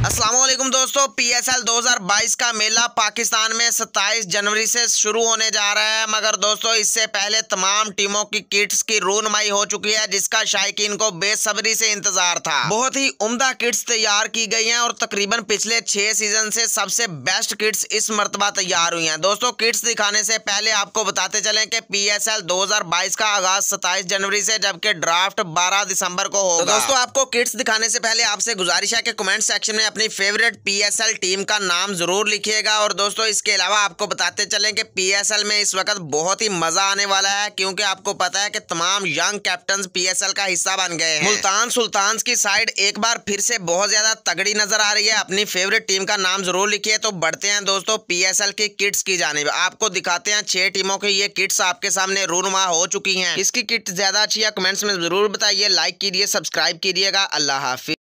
असलम दोस्तों पीएसएल 2022 का मेला पाकिस्तान में 27 जनवरी से शुरू होने जा रहा है। मगर दोस्तों इससे पहले तमाम टीमों की किट्स की रूनमाई हो चुकी है जिसका शायकीन को बेसब्री से इंतज़ार था। बहुत ही उम्दा किट्स तैयार की गई हैं और तकरीबन पिछले छह सीज़न से सबसे बेस्ट किट्स इस मरतबा तैयार हुई हैं। दोस्तों किट्स दिखाने से पहले आपको बताते चले की पी एस का आगाज़ सत्ताईस जनवरी से जबकि ड्राफ्ट बारह दिसंबर को होगा। तो दोस्तों आपको किट्स दिखाने से पहले आपसे गुजारिश है की कमेंट सेक्शन में अपनी फेवरेट पीएसएल टीम का नाम ज़रूर लिखिएगा। और दोस्तों, इसके अलावा आपको बताते चलें कि पीएसएल में इस वक्त बहुत ही मज़ा आने वाला है, क्योंकि आपको पता है कि तमाम यंग कैप्टन पीएसएल का हिस्सा बन गए हैं। मुल्तान सुल्तान की साइड एक बार फिर से बहुत ज़्यादा तगड़ी नज़र आ रही है। अपनी फेवरेट टीम का नाम ज़रूर लिखिए। तो बढ़ते हैं दोस्तों पीएसएल की किट्स की जाने आपको दिखाते हैं छह टीमों की ये किट्स आपके सामने रूनुमा हो चुकी है। इसकी किट ज़्यादा अच्छी है कमेंट्स में ज़रूर बताइए लाइक कीजिए सब्सक्राइब कीजिएगा। अल्लाह हाफिज